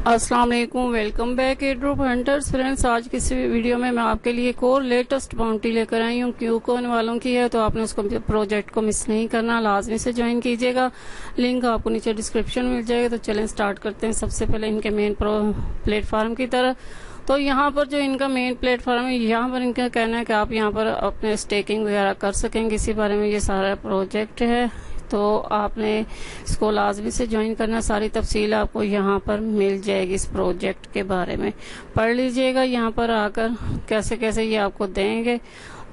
अस्सलाम वालेकुम welcome back airdrop hunters friends आज की इस वीडियो में मैं आपके लिए एक और लेटेस्ट बाउंटी लेकर आई हूँ क्यू कौन वालों की है तो आपने उसको प्रोजेक्ट को मिस नहीं करना, लाजमी से ज्वाइन कीजिएगा। लिंक आपको नीचे डिस्क्रिप्शन मिल जाएगा तो चलें स्टार्ट करते हैं सबसे पहले इनके मेन प्लेटफॉर्म की तरह। तो यहाँ पर जो इनका मेन प्लेटफॉर्म है, यहाँ पर इनका कहना है कि आप यहाँ पर अपने स्टेकिंग वगैरह कर सकेंगे इसी बारे में ये सारा प्रोजेक्ट है। तो आपने इसको लाजमी से ज्वाइन करना। सारी तफसील आपको यहाँ पर मिल जाएगी इस प्रोजेक्ट के बारे में। पढ़ लीजिएगा यहाँ पर आकर कैसे कैसे ये आपको देंगे।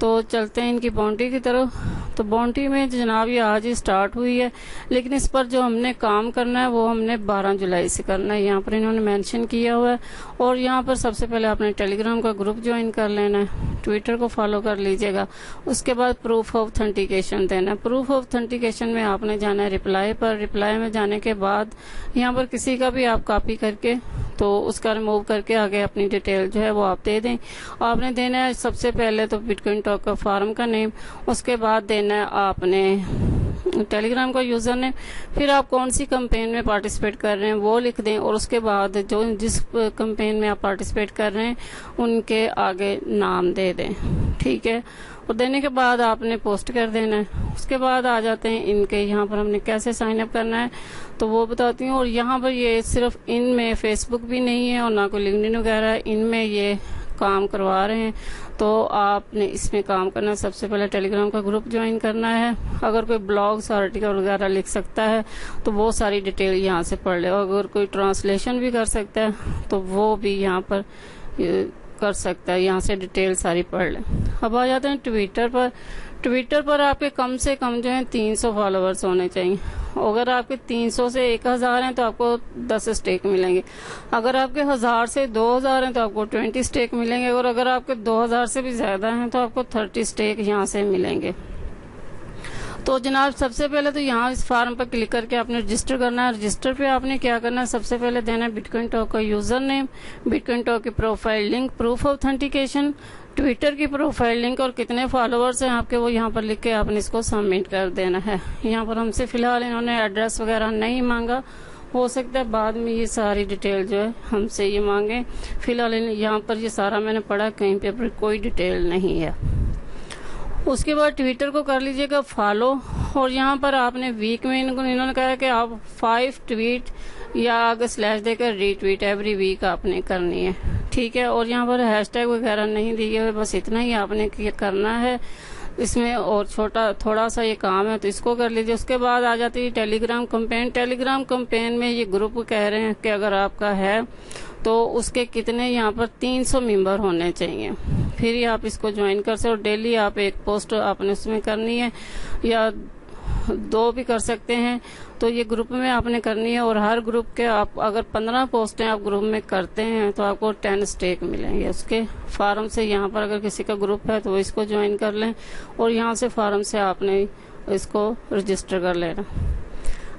तो चलते हैं इनकी बाउंड्री की तरफ़। तो बाउंड्री में जनाब ये आज ही स्टार्ट हुई है, लेकिन इस पर जो हमने काम करना है, वो हमने 12 जुलाई से करना है। यहाँ पर इन्होंने मेंशन किया हुआ है। और यहाँ पर सबसे पहले आपने टेलीग्राम का ग्रुप ज्वाइन कर लेना है। ट्विटर को फॉलो कर लीजिएगा। उसके बाद प्रूफ ऑफ़ ऑथेंटिकेशन देना है। प्रूफ ऑफ़ ऑथेंटिकेशन में आपने जाना है रिप्लाई पर। रिप्लाई में जाने के बाद यहाँ पर किसी का भी आप कॉपी करके तो उसका रिमूव करके आगे अपनी डिटेल जो है वो आप दे दें। आपने देना है सबसे पहले तो बिटकॉइन टॉक का फार्म का नेम उसके बाद देना है आपने टेलीग्राम का यूज़र ने फिर आप कौन सी कंपेन में पार्टिसिपेट कर रहे हैं वो लिख दें और उसके बाद जो जिस कंपेन में आप पार्टिसिपेट कर रहे हैं, उनके आगे नाम दे दें। ठीक है? और देने के बाद आपने पोस्ट कर देना है। उसके बाद आ जाते हैं इनके, यहाँ पर हमने कैसे साइन अप करना है तो वो बताती हूँ। और यहाँ पर ये सिर्फ़ इनमें फेसबुक भी नहीं है और ना कोई लिंकडिन वगैरह, इनमें ये काम करवा रहे हैं। तो आपने इसमें काम करना, सबसे पहले टेलीग्राम का ग्रुप ज्वाइन करना है। अगर कोई ब्लॉग्स आर्टिकल वगैरह लिख सकता है तो वो सारी डिटेल यहाँ से पढ़ ले। अगर कोई ट्रांसलेशन भी कर सकता है तो वो भी यहाँ पर कर सकता है, यहाँ से डिटेल सारी पढ़ लें। अब आ जाते हैं ट्विटर पर। ट्विटर पर आपके कम से कम जो है 300 फॉलोअर्स होने चाहिए। अगर आपके 300 से 1000 हैं तो आपको 10 स्टेक मिलेंगे। अगर आपके हज़ार से 2000 हैं तो आपको 20 स्टेक मिलेंगे। और अगर आपके 2000 से भी ज़्यादा हैं तो आपको 30 स्टेक यहाँ से मिलेंगे। तो जनाब, सबसे पहले तो यहाँ इस फार्म पर क्लिक करके आपने रजिस्टर करना है। रजिस्टर पे आपने क्या करना है? सबसे पहले देना है बिटकॉइन टॉक का यूज़र नेम बिटकॉइन टॉक की profile link proof authentication Twitter की प्रोफ़ाइल लिंक और कितने फॉलोअर्स हैं आपके वो यहाँ पर लिख के आपने इसको सबमिट कर देना है। यहाँ पर हमसे फ़िलहाल इन्होंने एड्रेस वगैरह नहीं मांगा। हो सकता है बाद में ये सारी डिटेल जो है हमसे ये मांगे। फ़िलहाल यहाँ पर ये सारा मैंने पढ़ा, कहीं पे कोई डिटेल नहीं है। उसके बाद ट्विटर को कर लीजिएगा फॉलो और यहाँ पर आपने वीक में इनको, इन्होंने कहा कि आप फाइव ट्वीट या आगे स्लैश देकर रीट्वीट एवरी वीक आपने करनी है। ठीक है? और यहाँ पर हैशटैग वगैरह नहीं दिए हुए, बस इतना ही आपने करना है। इसमें और छोटा, थोड़ा सा ये काम है तो इसको कर लीजिए। उसके बाद आ जाती है टेलीग्राम कंपेन टेलीग्राम कंपेन में ये ग्रुप कह रहे हैं कि अगर आपका है तो उसके कितने यहाँ पर 300 मेंबर होने चाहिए। फिर ही आप इसको ज्वाइन कर सकते हो। डेली आप एक पोस्ट आपने उसमें करनी है, या दो भी कर सकते हैं। तो ये ग्रुप में आपने करनी है, और हर ग्रुप के आप, अगर पंद्रह पोस्टें आप ग्रुप में करते हैं तो आपको टेन स्टेक मिलेंगे। उसके फार्म से यहाँ पर अगर किसी का ग्रुप है तो वो इसको ज्वाइन कर लें, और यहाँ से फार्म से आपने इसको रजिस्टर कर लेना।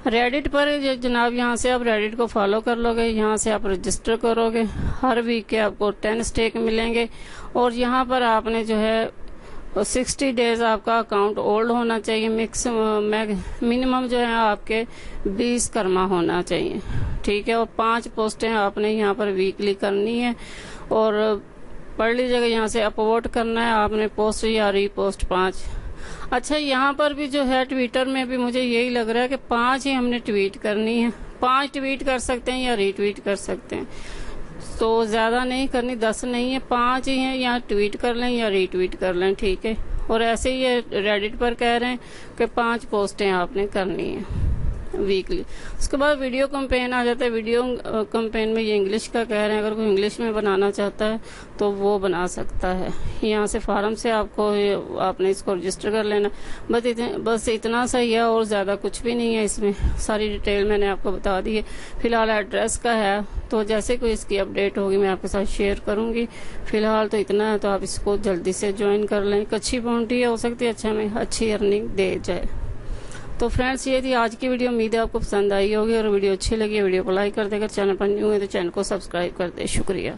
रेडिट पर जनाब, यहाँ से आप रेडिट को फॉलो कर लोगे, यहाँ से आप रजिस्टर करोगे, हर वीक के आपको टेन स्टेक मिलेंगे और यहाँ पर आपने जो है सिक्सटी डेज़ आपका अकाउंट ओल्ड होना चाहिए मिक्स मिनिमम जो है आपके बीस कर्मा होना चाहिए, ठीक है? और पाँच पोस्टें आपने यहाँ पर वीकली करनी है और पढ़ लीजिएगा, यहाँ से अपवोट करना है, आपने पोस्ट या रीपोस्ट पाँच अच्छा यहाँ पर भी जो है ट्विटर में भी मुझे यही लग रहा है कि पाँच ही हमने ट्वीट करनी है। पाँच ट्वीट कर सकते हैं या रीट्वीट कर सकते हैं। तो ज़्यादा नहीं करनी, दस नहीं है, पाँच ही हैं या ट्वीट कर लें या रीट्वीट कर लें, ठीक है? और ऐसे ही रेडिट पर कह रहे हैं कि पाँच पोस्टें आपने करनी है। वीकली उसके बाद वीडियो कंपेन आ जाता है। वीडियो कंपेन में ये इंग्लिश का कह रहे हैं। अगर कोई इंग्लिश में बनाना चाहता है तो वो बना सकता है। यहाँ से फार्म से आपको आपने इसको रजिस्टर कर लेना। बस इतने, बस इतना सही है और ज़्यादा कुछ भी नहीं है इसमें। सारी डिटेल मैंने आपको बता दी है। फ़िलहाल एड्रेस का है। तो जैसे कोई इसकी अपडेट होगी, मैं आपके साथ शेयर करूँगी। फ़िलहाल तो इतना है तो आप इसको जल्दी से ज्वाइन कर लें। एक अच्छी बाउंड्री हो सकती है अच्छा में अच्छी अर्निंग दे जाए। तो फ्रेंड्स ये थी आज की वीडियो उम्मीद है आपको पसंद आई होगी और वीडियो अच्छी लगी वीडियो को लाइक कर देकर चैनल पर न्यू है तो चैनल को सब्सक्राइब कर दे। शुक्रिया।